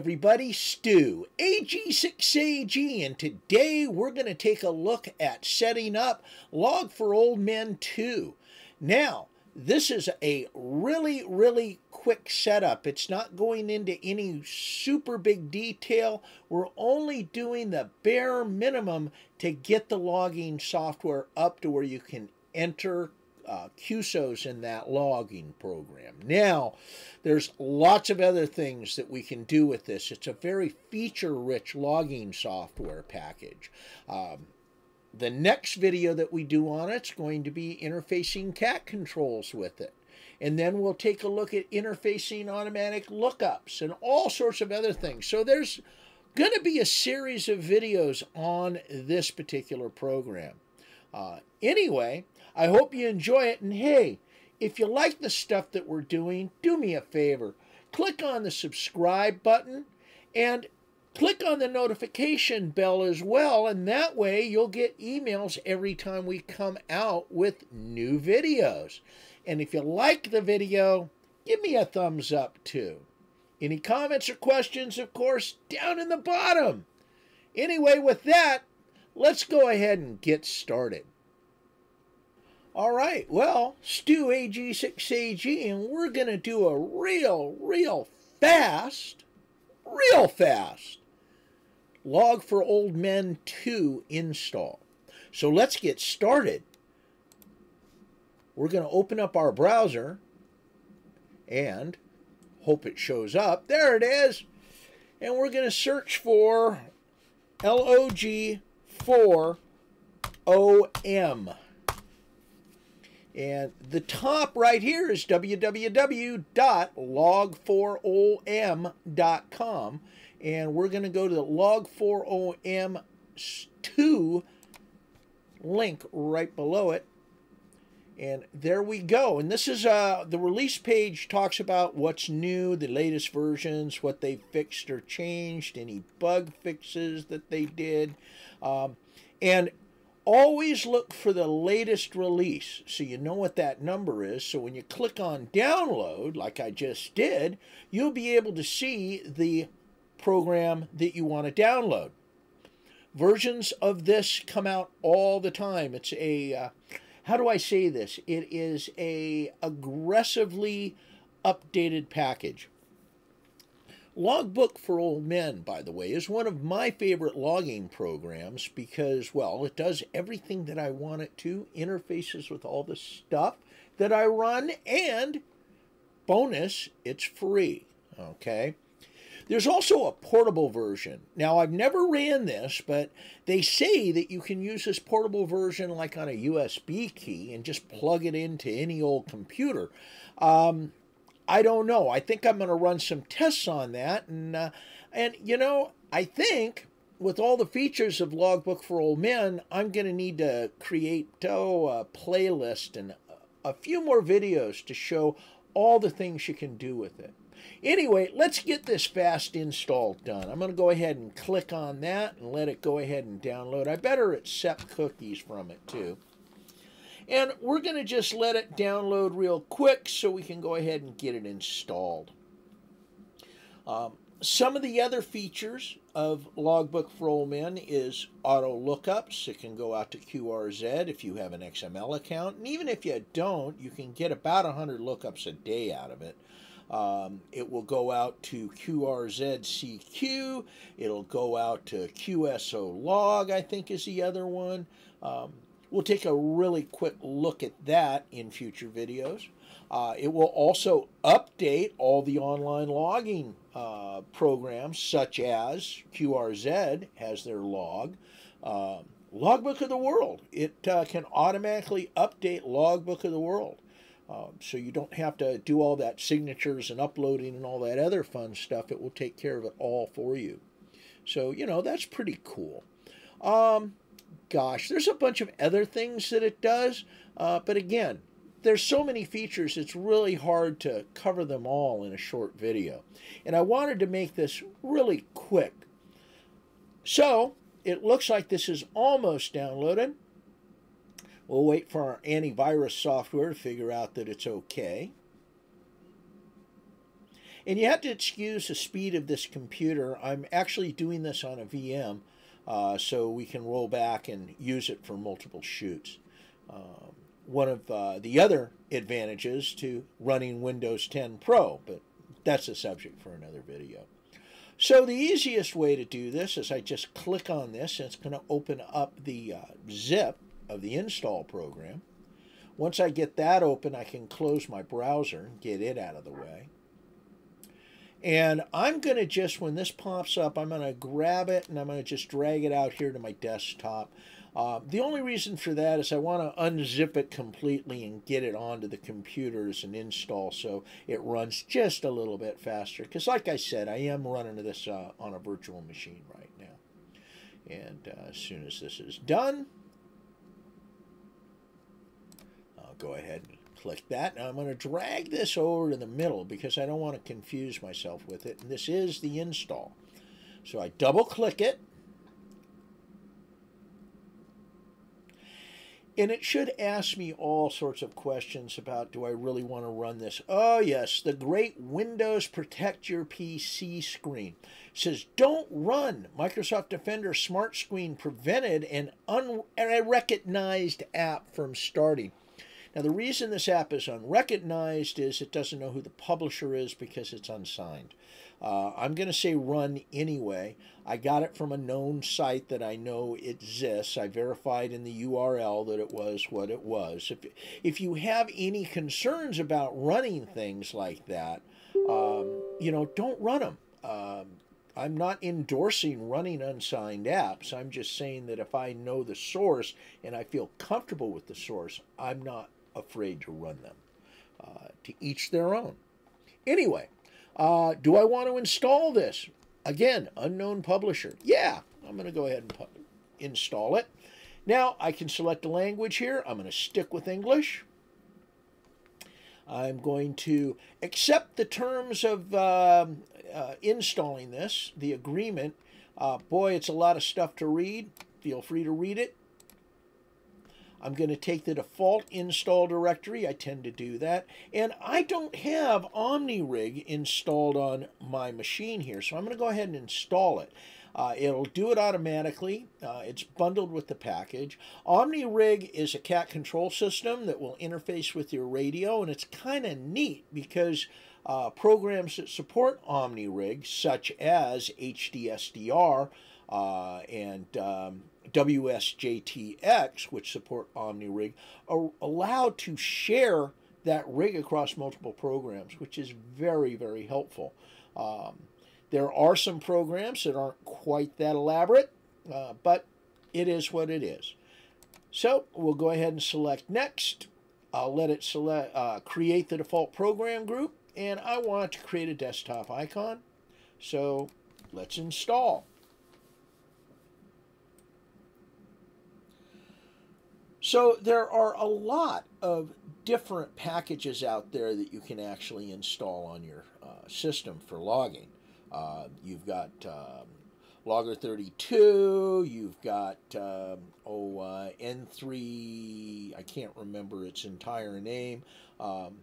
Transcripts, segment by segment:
everybody, Stu, AG6AG, and today we're going to take a look at setting up Log for Old Men 2. Now, this is a really, really quick setup. It's not going into any super big detail. We're only doing the bare minimum to get the logging software up to where you can enter uh, QSOs in that logging program. Now, there's lots of other things that we can do with this. It's a very feature-rich logging software package. Um, the next video that we do on it's going to be interfacing cat controls with it. And then we'll take a look at interfacing automatic lookups and all sorts of other things. So there's going to be a series of videos on this particular program. Uh, anyway, I hope you enjoy it. And hey, if you like the stuff that we're doing, do me a favor. Click on the subscribe button and click on the notification bell as well. And that way you'll get emails every time we come out with new videos. And if you like the video, give me a thumbs up too. Any comments or questions, of course, down in the bottom. Anyway, with that, let's go ahead and get started. All right, well, Stu AG6AG, and we're going to do a real, real fast, real fast Log for Old Men 2 install. So let's get started. We're going to open up our browser and hope it shows up. There it is. And we're going to search for LOG4OM. And the top right here is www.log4om.com. And we're going to go to the log4om2 link right below it. And there we go. And this is uh, the release page talks about what's new, the latest versions, what they fixed or changed, any bug fixes that they did. Um, and always look for the latest release so you know what that number is. So when you click on download, like I just did, you'll be able to see the program that you want to download. Versions of this come out all the time. It's a, uh, how do I say this? It is a aggressively updated package. Logbook for Old Men, by the way, is one of my favorite logging programs because, well, it does everything that I want it to, interfaces with all the stuff that I run, and bonus, it's free. Okay. There's also a portable version. Now, I've never ran this, but they say that you can use this portable version like on a USB key and just plug it into any old computer. Um, I don't know. I think I'm going to run some tests on that. And, uh, and you know, I think with all the features of Logbook for Old Men, I'm going to need to create oh, a playlist and a few more videos to show all the things you can do with it. Anyway, let's get this fast install done. I'm going to go ahead and click on that and let it go ahead and download. I better accept cookies from it too. And we're going to just let it download real quick so we can go ahead and get it installed. Um, some of the other features of Logbook for Old Men is auto lookups. It can go out to QRZ if you have an XML account. And even if you don't, you can get about 100 lookups a day out of it. Um, it will go out to QRZCQ. It'll go out to QSO log, I think is the other one. Um, We'll take a really quick look at that in future videos. Uh, it will also update all the online logging uh, programs, such as QRZ has their log. Uh, Logbook of the World. It uh, can automatically update Logbook of the World. Um, so you don't have to do all that signatures and uploading and all that other fun stuff. It will take care of it all for you. So, you know, that's pretty cool. Um, gosh, there's a bunch of other things that it does, uh, but again, there's so many features, it's really hard to cover them all in a short video. And I wanted to make this really quick. So, it looks like this is almost downloaded. We'll wait for our antivirus software to figure out that it's okay. And you have to excuse the speed of this computer. I'm actually doing this on a VM uh, so we can roll back and use it for multiple shoots. Um, one of uh, the other advantages to running Windows 10 Pro, but that's a subject for another video. So the easiest way to do this is I just click on this and it's going to open up the uh, zip of the install program. Once I get that open, I can close my browser and get it out of the way. And I'm going to just, when this pops up, I'm going to grab it and I'm going to just drag it out here to my desktop. Uh, the only reason for that is I want to unzip it completely and get it onto the computer as an install so it runs just a little bit faster. Because like I said, I am running this uh, on a virtual machine right now. And uh, as soon as this is done, I'll go ahead and click that. Now I'm going to drag this over to the middle because I don't want to confuse myself with it. And this is the install. So I double click it. And it should ask me all sorts of questions about do I really want to run this? Oh, yes, the great Windows Protect Your PC screen it says don't run Microsoft Defender Smart Screen prevented an unrecognized app from starting. Now, the reason this app is unrecognized is it doesn't know who the publisher is because it's unsigned. Uh, I'm going to say run anyway. I got it from a known site that I know exists. I verified in the URL that it was what it was. If, if you have any concerns about running things like that, um, you know, don't run them. Um, I'm not endorsing running unsigned apps. I'm just saying that if I know the source and I feel comfortable with the source, I'm not afraid to run them. Uh, to each their own. Anyway, uh, do I want to install this? Again, unknown publisher. Yeah, I'm going to go ahead and install it. Now I can select a language here. I'm going to stick with English. I'm going to accept the terms of uh, uh, installing this, the agreement. Uh, boy, it's a lot of stuff to read. Feel free to read it. I'm going to take the default install directory. I tend to do that. And I don't have OmniRig installed on my machine here, so I'm going to go ahead and install it. Uh, it'll do it automatically. Uh, it's bundled with the package. OmniRig is a cat control system that will interface with your radio, and it's kind of neat because uh, programs that support OmniRig, such as HDSDR uh, and um, WSJTX, which support OmniRig, are allowed to share that rig across multiple programs, which is very, very helpful. Um, there are some programs that aren't quite that elaborate, uh, but it is what it is. So we'll go ahead and select Next. I'll let it select uh, create the default program group, and I want to create a desktop icon. So let's install. So there are a lot of different packages out there that you can actually install on your uh, system for logging. Uh, you've got um, Logger 32, you've got um, oh uh, N3, I can't remember its entire name. Um,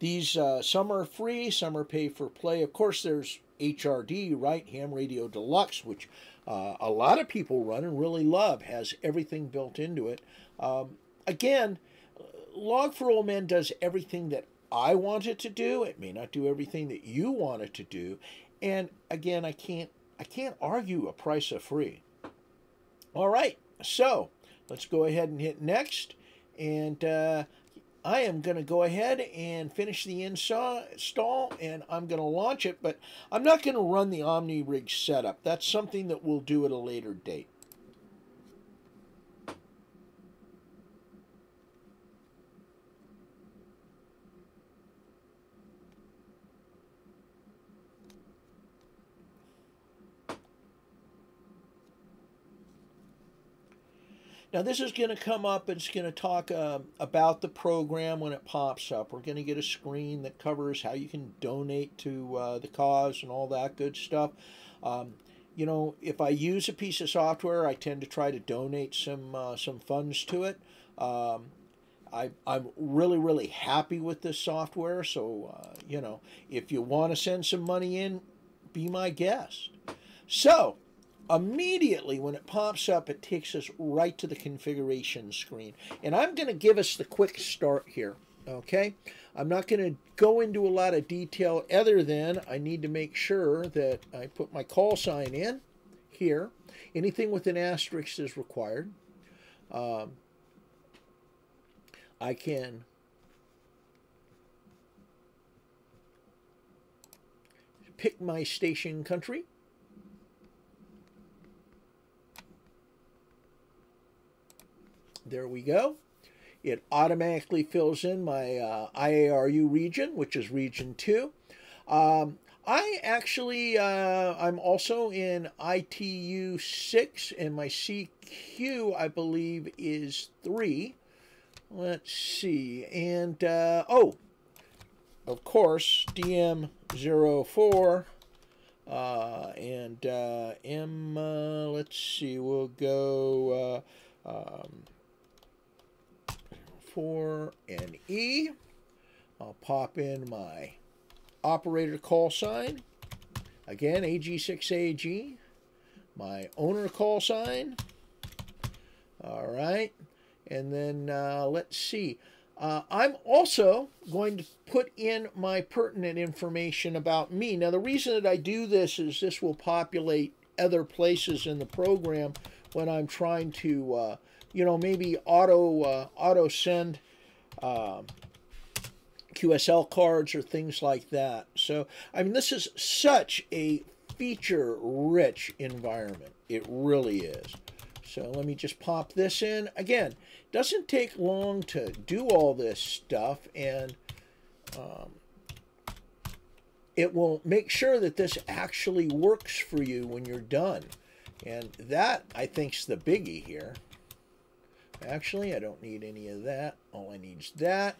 these uh, some are free, some are pay for play. Of course, there's HRD, right? Ham Radio Deluxe, which uh, a lot of people run and really love, has everything built into it. Um, again, Log for Old Men does everything that I want it to do. It may not do everything that you want it to do. And again, I can't I can't argue a price of free. All right, so let's go ahead and hit next. And uh, I am going to go ahead and finish the install and I'm going to launch it, but I'm not going to run the OmniRig setup. That's something that we'll do at a later date. Now, this is going to come up. It's going to talk uh, about the program when it pops up. We're going to get a screen that covers how you can donate to uh, the cause and all that good stuff. Um, you know, if I use a piece of software, I tend to try to donate some uh, some funds to it. Um, I, I'm really, really happy with this software. So, uh, you know, if you want to send some money in, be my guest. So, immediately when it pops up, it takes us right to the configuration screen. And I'm going to give us the quick start here. Okay, I'm not going to go into a lot of detail other than I need to make sure that I put my call sign in here. Anything with an asterisk is required. Um, I can pick my station country. There we go. It automatically fills in my uh, IARU region, which is region 2. Um, I actually, uh, I'm also in ITU 6, and my CQ, I believe, is 3. Let's see. And, uh, oh, of course, DM04. Uh, and uh, M, uh, let's see, we'll go uh, um, 4 and E. I'll pop in my operator call sign. Again, AG6AG. My owner call sign. All right. And then uh, let's see. Uh, I'm also going to put in my pertinent information about me. Now, the reason that I do this is this will populate other places in the program when I'm trying to, uh, you know, maybe auto uh, auto send um, QSL cards or things like that. So, I mean, this is such a feature-rich environment. It really is. So let me just pop this in. Again, doesn't take long to do all this stuff, and um, it will make sure that this actually works for you when you're done. And that, I think, is the biggie here. Actually, I don't need any of that. All I need is that,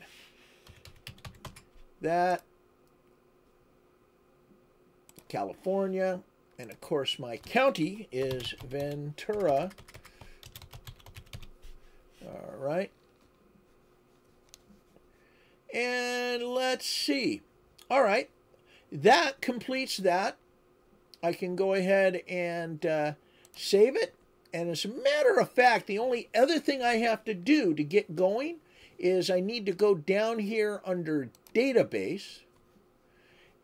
that, California, and of course my county is Ventura. All right. And let's see. All right. That completes that. I can go ahead and uh, save it. And as a matter of fact, the only other thing I have to do to get going is I need to go down here under database.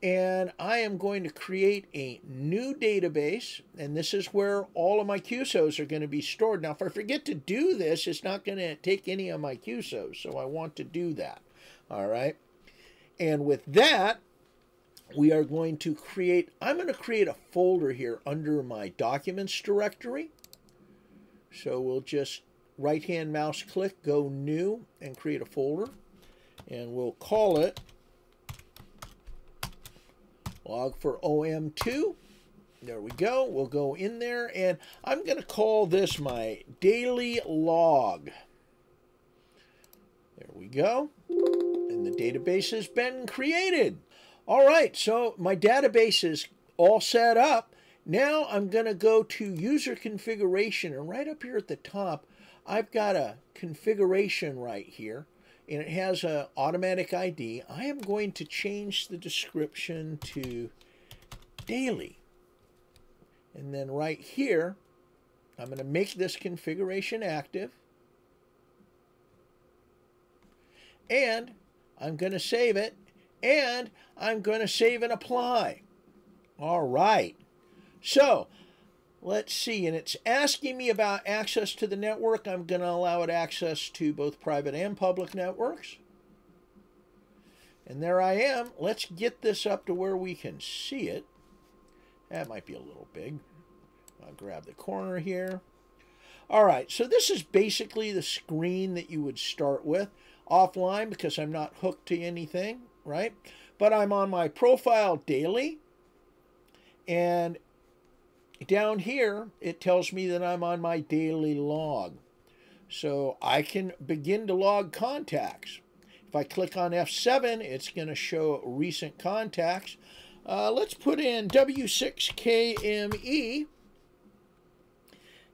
And I am going to create a new database. And this is where all of my QSOs are going to be stored. Now if I forget to do this it's not going to take any of my QSOs so I want to do that. All right? And with that we are going to create I'm going to create a folder here under my documents directory so we'll just right hand mouse click, go new, and create a folder. And we'll call it log for OM2. There we go. We'll go in there and I'm going to call this my daily log. There we go. And the database has been created. All right, so my database is all set up. Now I'm going to go to user configuration and right up here at the top, I've got a configuration right here and it has an automatic ID. I am going to change the description to daily. And then right here, I'm going to make this configuration active. And I'm going to save it. And I'm going to save and apply. All right. So let's see, and it's asking me about access to the network. I'm going to allow it access to both private and public networks. And there I am. Let's get this up to where we can see it. That might be a little big. I'll grab the corner here. All right, so this is basically the screen that you would start with offline because I'm not hooked to anything, right? But I'm on my profile daily. And down here, it tells me that I'm on my daily log. So I can begin to log contacts. If I click on F7, it's going to show recent contacts. Uh, let's put in W6KME.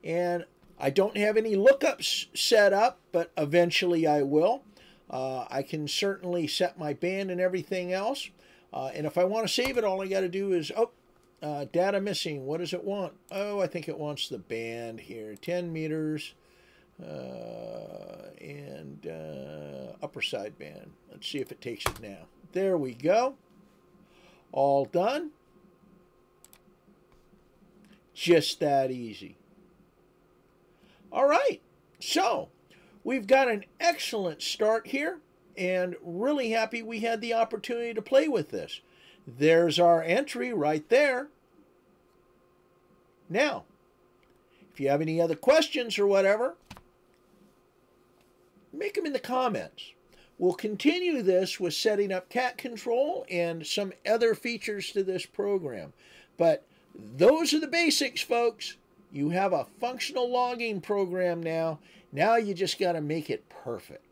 And I don't have any lookups set up, but eventually I will. Uh, I can certainly set my band and everything else. Uh, and if I want to save it, all I got to do is, oh, uh, data missing. What does it want? Oh, I think it wants the band here. 10 meters uh, and uh, upper side band. Let's see if it takes it now. There we go. All done. Just that easy. All right. So we've got an excellent start here and really happy we had the opportunity to play with this. There's our entry right there. Now, if you have any other questions or whatever, make them in the comments. We'll continue this with setting up cat control and some other features to this program. But those are the basics, folks. You have a functional logging program now. Now you just got to make it perfect.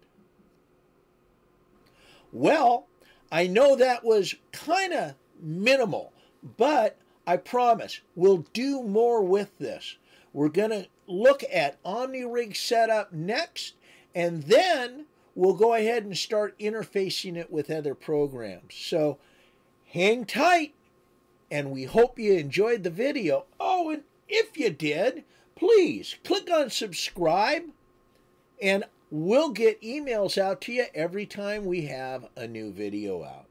Well, I know that was kind of minimal, but I promise we'll do more with this. We're going to look at OmniRig setup next, and then we'll go ahead and start interfacing it with other programs. So hang tight, and we hope you enjoyed the video. Oh, and if you did, please click on subscribe, and we'll get emails out to you every time we have a new video out.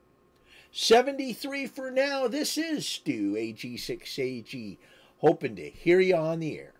73 for now. This is Stu, AG6AG, hoping to hear you on the air.